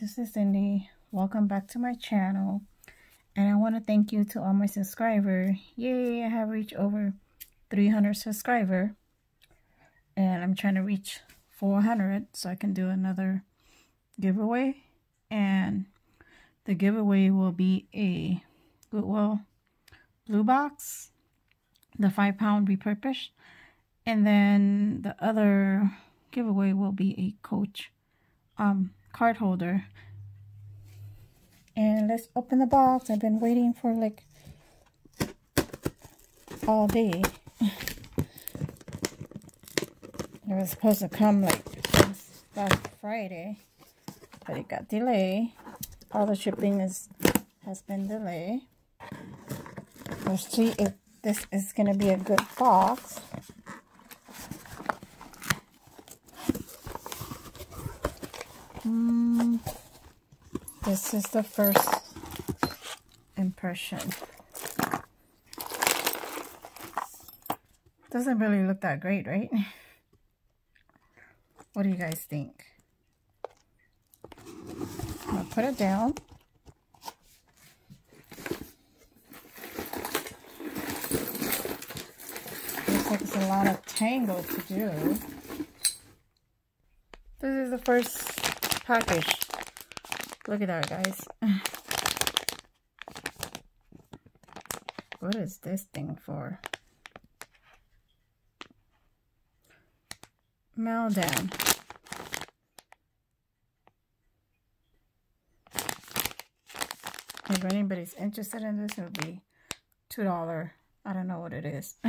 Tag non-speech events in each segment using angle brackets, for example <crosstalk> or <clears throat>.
this is Cindy. Welcome back to my channel. And I want to thank you to all my subscribers. Yay, I have reached over 300 subscribers. And I'm trying to reach 400 so I can do another giveaway. And the giveaway will be a Goodwill blue box, the 5 pound repurposed. And then the other giveaway will be a Coach um, card holder. And let's open the box. I've been waiting for like all day. It was supposed to come like last Friday, but it got delayed. All the shipping is has been delayed. Let's see if this is to be a good box. Mm, this is the first impression. Doesn't really look that great, right? What do you guys think? I'll put it down. Looks like it's a lot of tangle to do. This is the first package. Look at that, guys. What is this thing for? Meltdown. If anybody's interested in this, it will be $2. I don't know what it is. <laughs>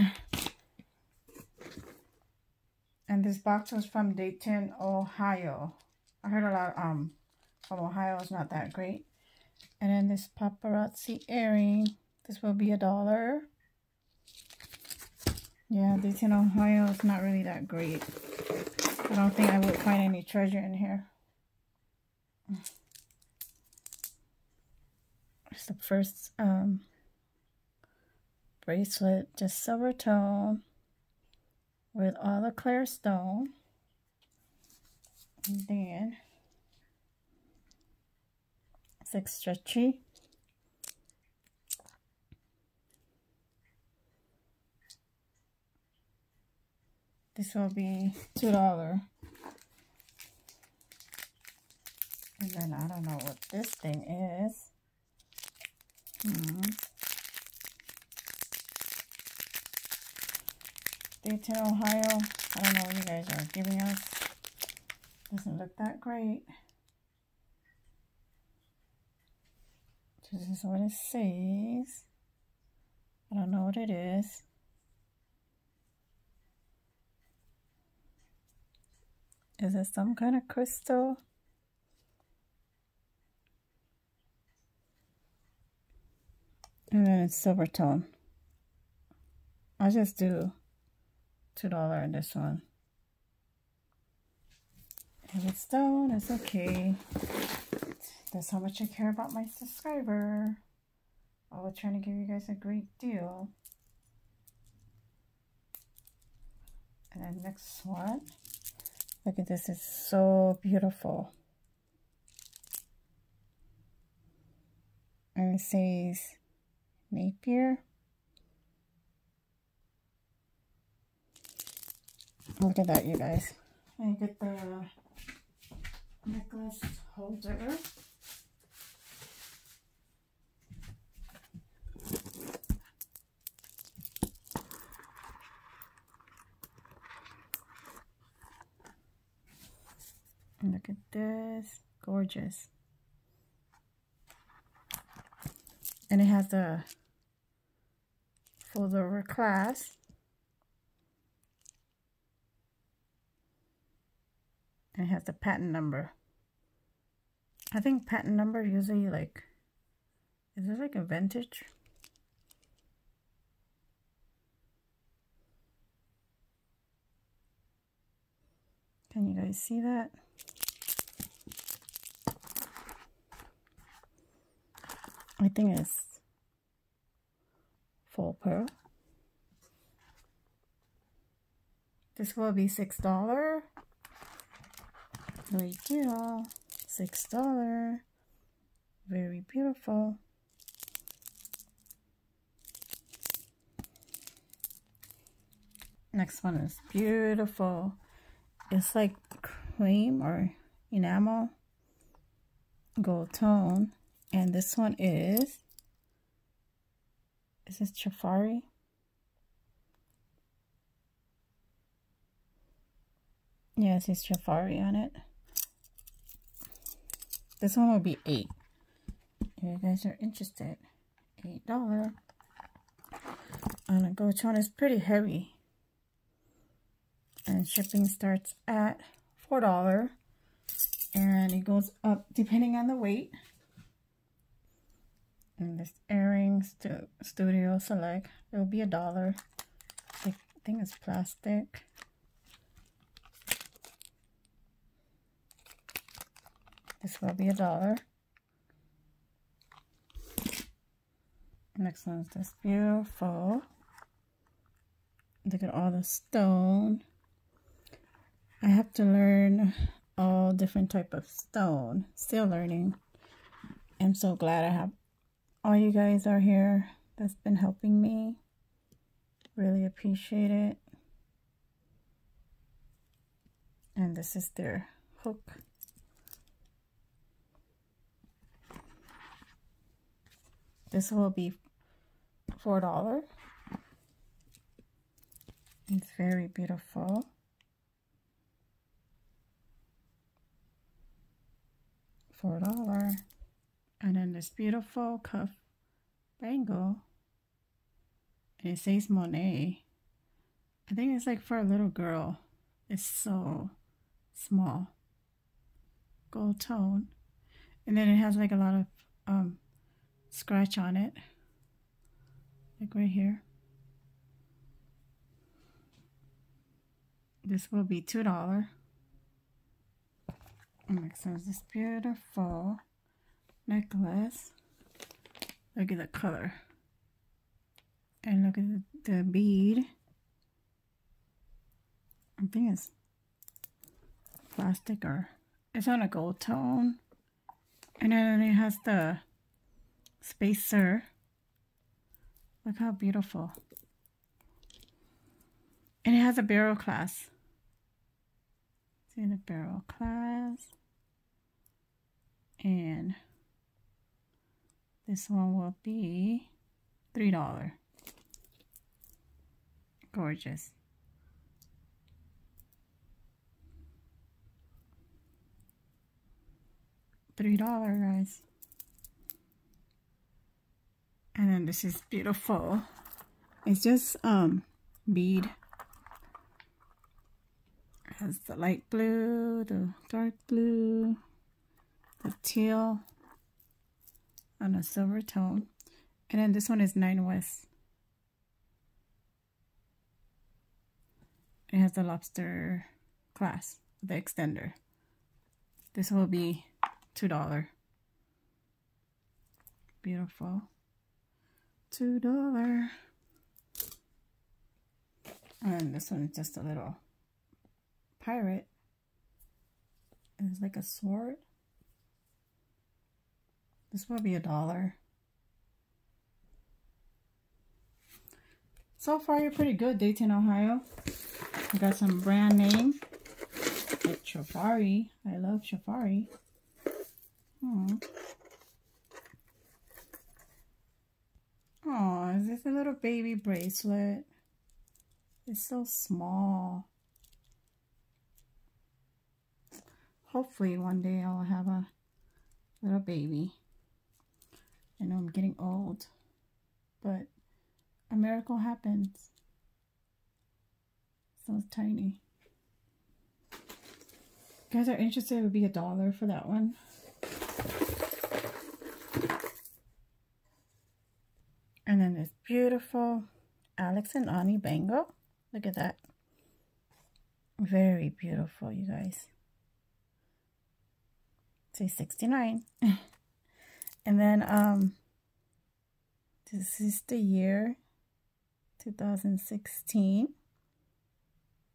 and this box was from Dayton, Ohio. I heard a lot um from Ohio is not that great. And then this paparazzi earring. This will be a dollar. Yeah, this in Ohio is not really that great. I don't think I would find any treasure in here. It's the first um, bracelet, just silver tone with all the clear stone. And then it's like stretchy. This will be two dollar. And then I don't know what this thing is. Hmm. Dayton, Ohio. I don't know what you guys are giving us. Doesn't look that great. This is what it says. I don't know what it is. Is it some kind of crystal? And then it's silver tone. I'll just do $2 in this one. If it's stone, it's okay. That's how much I care about my subscriber. I was trying to give you guys a great deal. And then next one. Look at this. It's so beautiful. And it says Napier. Look at that, you guys. And get the necklace holder. Look at this, gorgeous. And it has the fold over clasp. And it has the patent number. I think patent number usually like, is it like a vintage? Can you guys see that? I think it's full pearl. This will be $6. Great deal. $6. Very beautiful. Next one is beautiful. It's like cream or enamel gold tone. And this one is, is this Chafari? Yes, it's Chafari on it. This one will be eight. If you guys are interested, eight dollar. And a Gochon is pretty heavy. And shipping starts at four dollar. And it goes up depending on the weight. And this earrings to studio select it will be a dollar. I think it's plastic this will be a dollar next one is this beautiful look at all the stone I have to learn all different type of stone. Still learning. I'm so glad I have all you guys are here that's been helping me. Really appreciate it. And this is their hook. This will be $4. It's very beautiful. $4. And then this beautiful cuff bangle. And it says Monet. I think it's like for a little girl. It's so small. Gold tone. And then it has like a lot of um, scratch on it. Like right here. This will be $2. Next is this beautiful necklace. Look at the color. And look at the, the bead. I think it's plastic or it's on a gold tone. And then it has the spacer. Look how beautiful. And it has a barrel clasp. See the barrel clasp and this one will be three dollar gorgeous three dollar guys and then this is beautiful it's just um bead it has the light blue the dark blue the teal and a silver tone. And then this one is Nine West. It has the lobster class, the extender. This will be $2. Beautiful. $2. And this one is just a little pirate. It's like a sword. This will be a dollar. So far, you're pretty good, Dayton, Ohio. I got some brand name. Like Chafari. I love Chafari. Hmm. Oh, is this a little baby bracelet? It's so small. Hopefully one day I'll have a little baby. I know I'm getting old, but a miracle happens. So tiny. You guys are interested, it would be a dollar for that one. And this beautiful Alex and Ani bangle. Look at that. Very beautiful, you guys. Say 69. <laughs> And then um, this is the year 2016.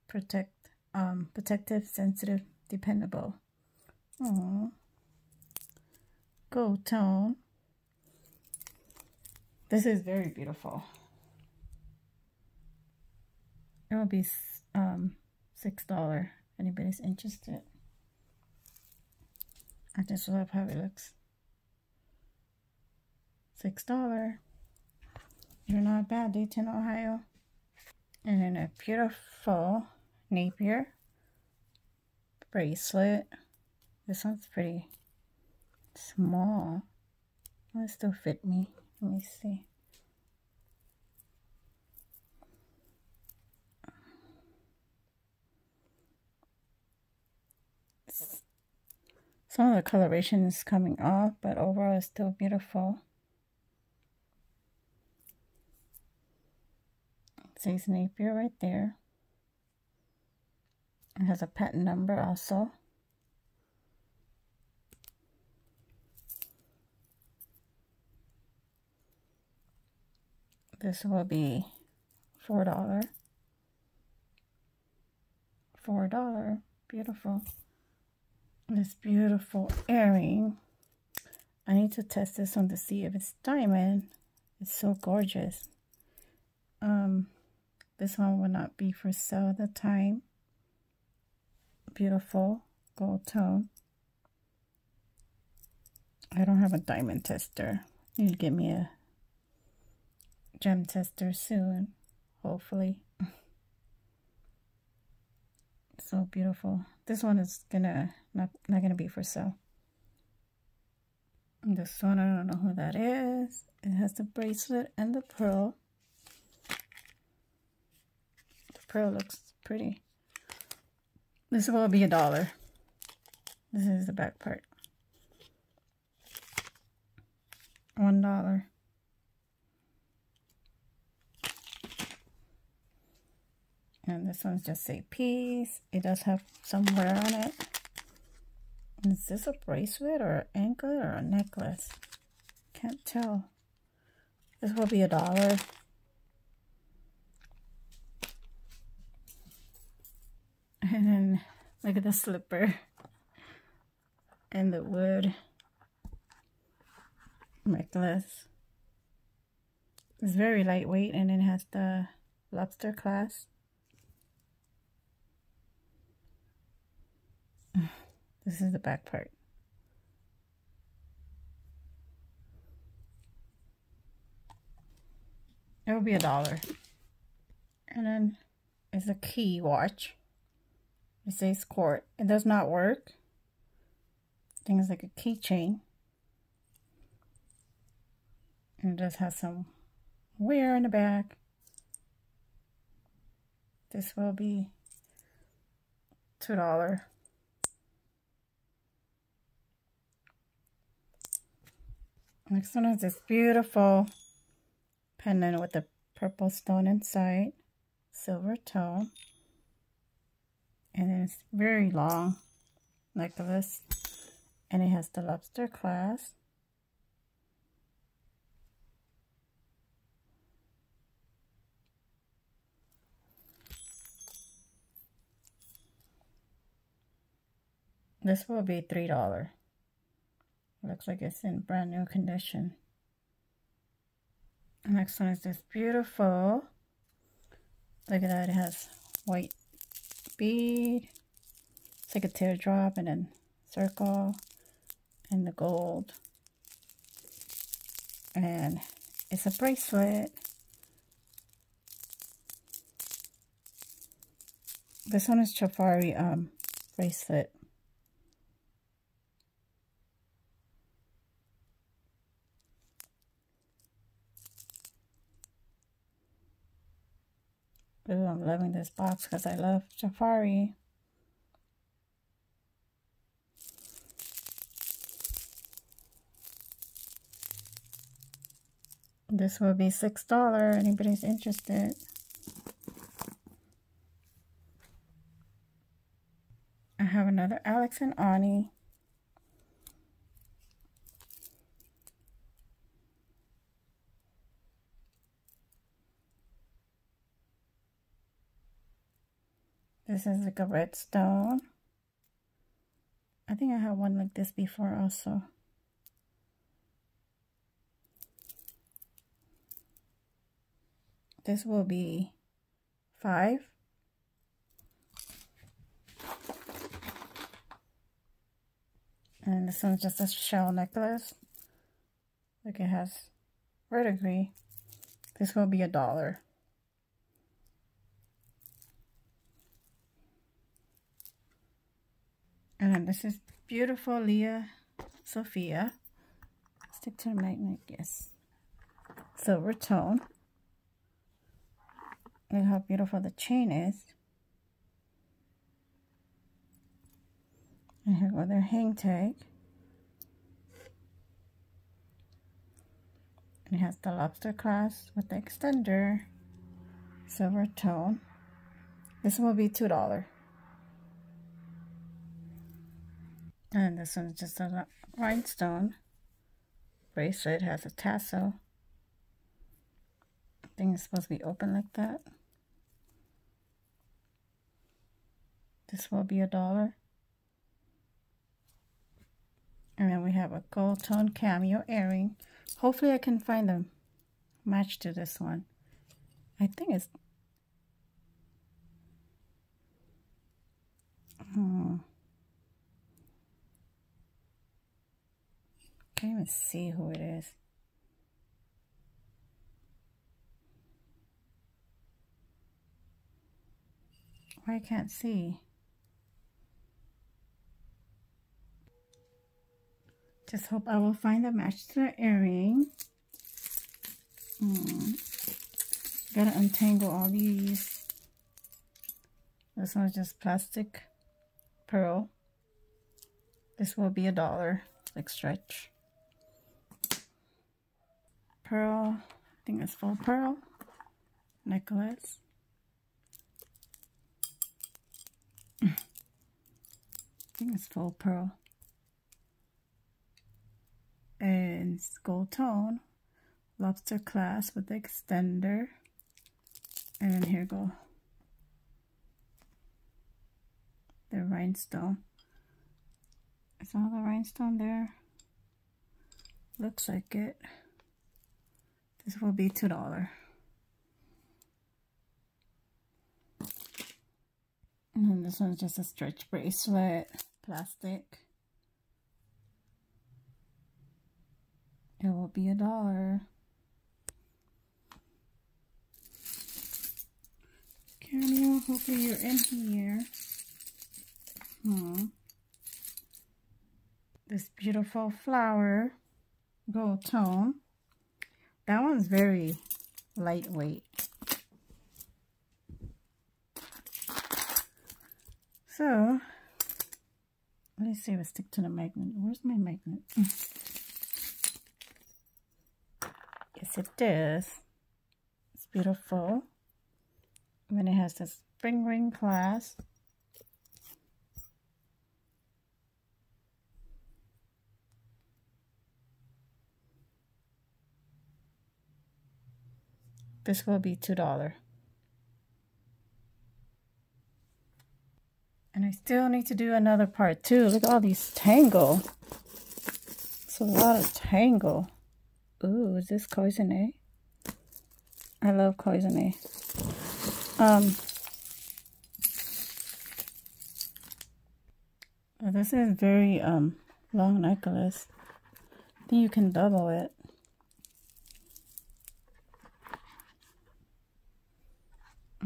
Protect, um, protective, sensitive, dependable. Aww. gold tone. This is very beautiful. It will be um, $6 anybody's interested. I just love how it looks. $6. You're not bad, Dayton, Ohio. And then a beautiful Napier bracelet. This one's pretty small. Will it still fit me? Let me see. Some of the coloration is coming off, but overall it's still beautiful. Says Napier right there. It has a patent number also. This will be $4. $4. Beautiful this beautiful earring. I need to test this one to see if it's diamond. It's so gorgeous. Um, this one will not be for sale at the time. Beautiful gold tone. I don't have a diamond tester. You to me a gem tester soon, hopefully. <laughs> so beautiful. This one is gonna not not gonna be for sale. This one I don't know who that is. It has the bracelet and the pearl. The pearl looks pretty. This will be a dollar. This is the back part. One dollar. And this one's just say peace. It does have some wear on it. Is this a bracelet or an anklet or a necklace? Can't tell. This will be a dollar. <laughs> And then look at the slipper <laughs> and the wood necklace. It's very lightweight and it has the lobster clasp. <sighs> This is the back part. It would be a dollar. And then it's a key watch. It says court. It does not work. Things like a keychain. And it does have some wear in the back. This will be $2. Next one is this beautiful pendant with a purple stone inside, silver tone. And it's very long necklace. And it has the lobster clasp. This will be $3. Looks like it's in brand new condition. The next one is this beautiful. Look at that. It has white bead. It's like a teardrop and then circle and the gold. And it's a bracelet. This one is Chafari um, bracelet. Ooh, I'm loving this box because I love Jafari. This will be $6. Anybody's interested. I have another Alex and Ani. This is like a red stone. I think I have one like this before also. This will be five. And this one's just a shell necklace. Like it has verdigris. This will be a dollar. This is beautiful Lia Sophia. Stick to the magnet, yes. Silver tone. Look how beautiful the chain is. And here go their hang tag. And it has the lobster clasp with the extender. Silver tone. This will be $2. And this one's just a rhinestone bracelet. has a tassel. I think it's supposed to be open like that. This will be a dollar. And then we have a gold tone cameo earring. Hopefully I can find a match to this one. I think it's... Hmm. Can't even see who it is. I can't see. Just hope I will find a match to the earring. Hmm. Gotta untangle all these. This one's just plastic pearl. This will be a dollar, like stretch pearl, I think it's full pearl necklace. I think it's full pearl. And gold tone, lobster clasp with the extender. And here go the rhinestone. Is all the rhinestone there? Looks like it. This will be $2. And this one's just a stretch bracelet, plastic. It will be a dollar. Cameo, hopefully you're in here. Hmm. This beautiful flower, gold tone. That one's very lightweight. So, let me see if I stick to the magnet. Where's my magnet? <laughs> yes, it does. It's beautiful. And then it has this spring ring clasp. This will be $2. And I still need to do another part too. Look at all these tangle. It's a lot of tangle. Ooh, is this cloisonne? I love cloisonne. Um, this is very um long necklace. I think you can double it.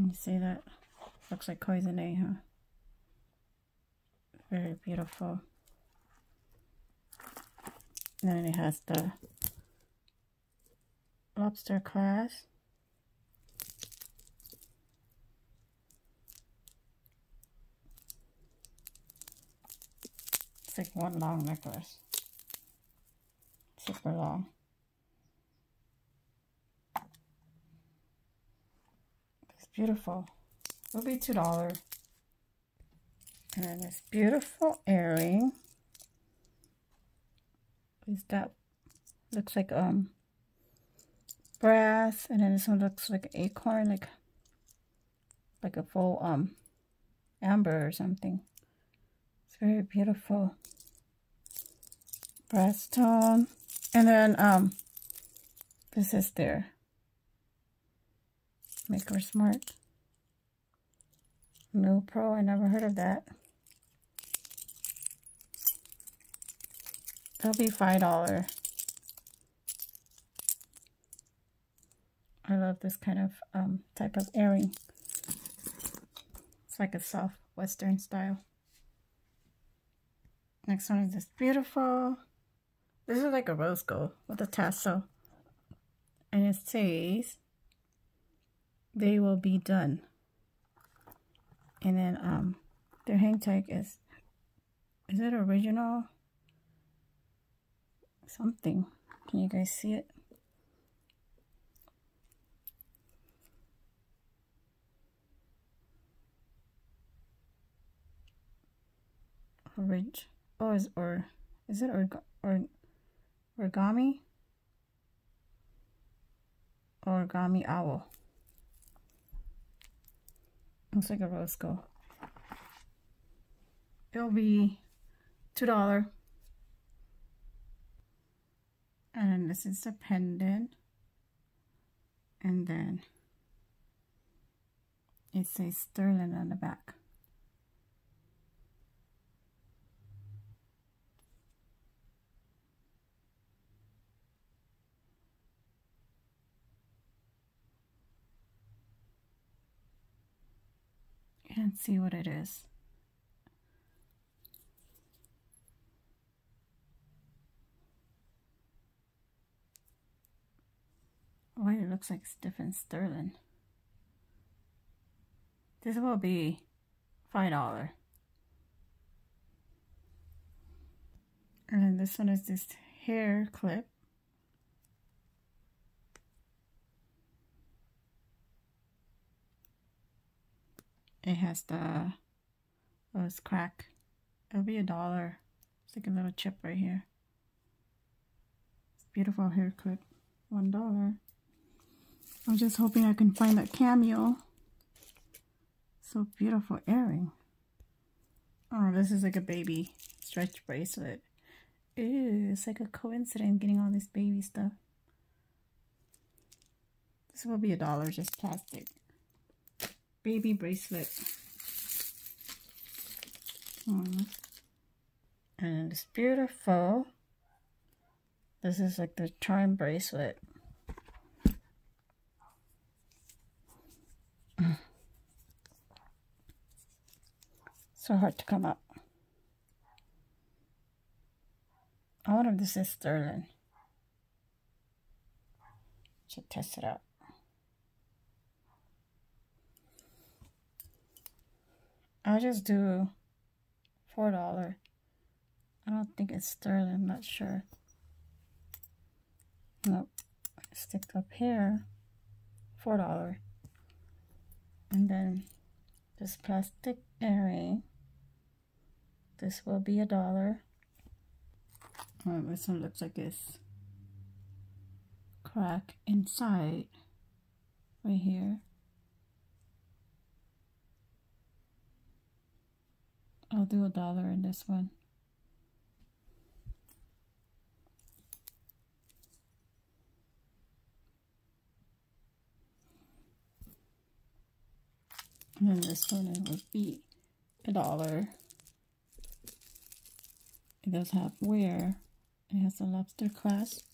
You see that? Looks like cloisonne, eh, huh? Very beautiful. And then it has the lobster clasp. It's like one long necklace. Super long. Beautiful. It'll be two dollars. And then this beautiful earring. Is that looks like um brass, and then this one looks like acorn, like like a full um amber or something. It's very beautiful. Brass tone. And then um this is there Maker Smart. No Pro, I never heard of that. That'll be $5. I love this kind of um, type of earring. It's like a soft western style. Next one is this beautiful. This is like a rose gold with a tassel. And it says, they will be done. And then um, their hang tag is, is it original? Something. Can you guys see it? Orig oh is or is it org or origami origami owl looks like a rose gold it'll be two dollar. And this is the pendant and then it says sterling on the back see what it is. Oh, it looks like different sterling. This will be $5. And this one is this hair clip. It has the, oh, it's crack. It'll be a dollar. It's like a little chip right here. It's beautiful hair clip. One dollar. I'm just hoping I can find that cameo. So beautiful earring. Oh, this is like a baby stretch bracelet. Ew, it's like a coincidence getting all this baby stuff. This will be a dollar, just plastic baby bracelet. Hmm. And it's beautiful. This is like the charm bracelet. <clears throat> so hard to come up. I wonder if this is sterling. Should test it out. I'll just do four dollar. I don't think it's sterling, I'm not sure. Nope. Stick up here. Four dollar. And then this plastic earring. This will be a dollar. Oh, this one looks like it's crack inside right here. I'll do a dollar in this one. And then this one it would be a dollar. It does have wear. It has a lobster clasp.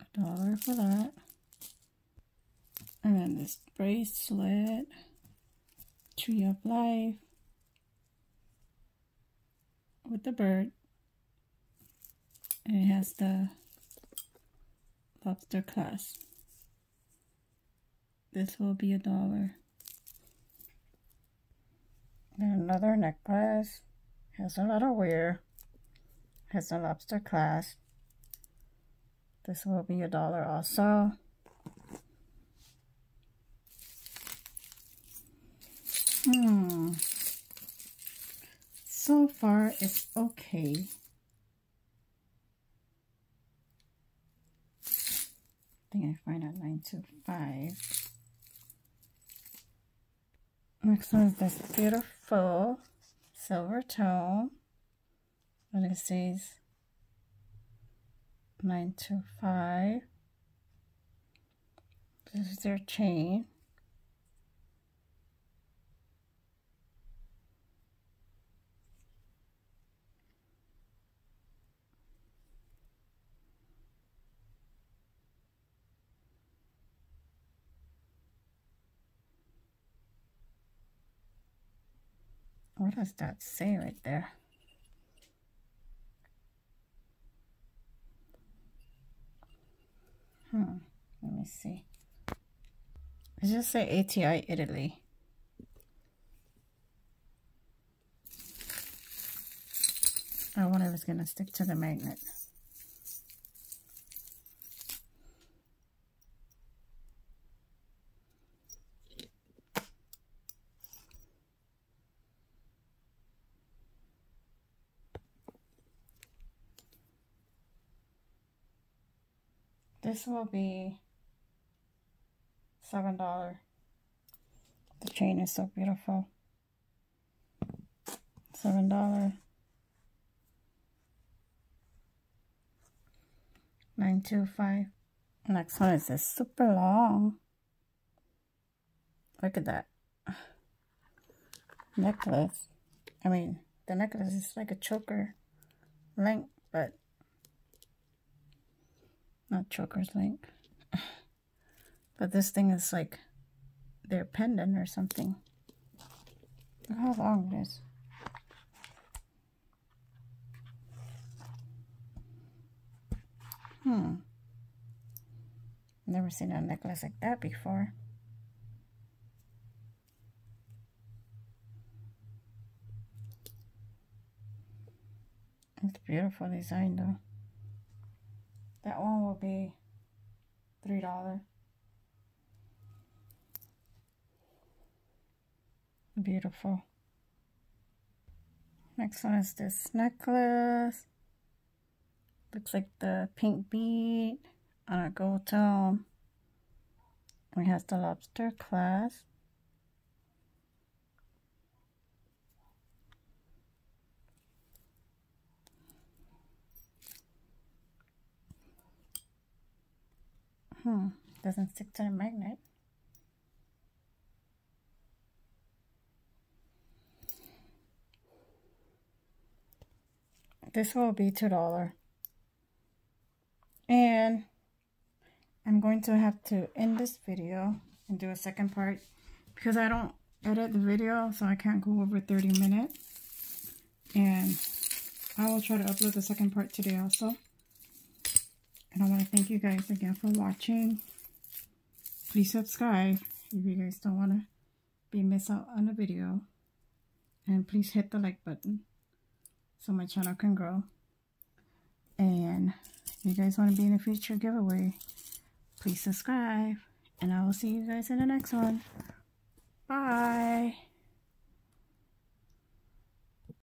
A dollar for that. And then this bracelet tree of life. With the bird. And it has the lobster clasp this will be a dollar. Another necklace. Has a lot of wear. Has a lobster clasp this will be a dollar also Hmm. So far, it's okay. I think I find out 925. Next one is this beautiful silver tone. What it says 925. This is their chain. What does that say right there? Hmm, let me see. I just say ATI Italy. I wonder if it's going to stick to the magnet. This will be seven dollar. The chain is so beautiful. Seven dollar. Nine two five. Next one is this super long. Look at that necklace. I mean, the necklace is like a choker length, not choker's link. <sighs> But this thing is like their pendant or something. Look how long it is. Hmm. Never seen a necklace like that before. It's beautiful design though. That one will be $3. Beautiful. Next one is this necklace. Looks like the pink bead on a gold tone. We have the lobster clasp. Hmm, doesn't stick to the magnet. This will be $2. And I'm going to have to end this video and do a second part because I don't edit the video so I can't go over 30 minutes. And I will try to upload the second part today also. And I want to thank you guys again for watching. Please subscribe if you guys don't want to be miss out on the video. And please hit the like button so my channel can grow. And if you guys want to be in a future giveaway, please subscribe. And I will see you guys in the next one. Bye.